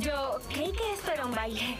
Yo creí que esto era un baile.